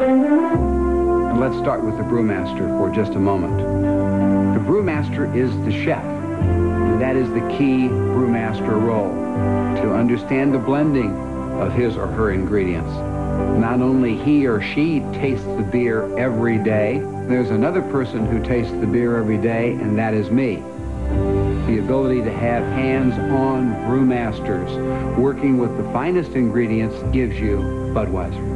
And let's start with the brewmaster for just a moment. The brewmaster is the chef. And that is the key brewmaster role, to understand the blending of his or her ingredients. Not only he or she tastes the beer every day, there's another person who tastes the beer every day, and that is me. The ability to have hands-on brewmasters working with the finest ingredients gives you Budweiser.